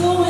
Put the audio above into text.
so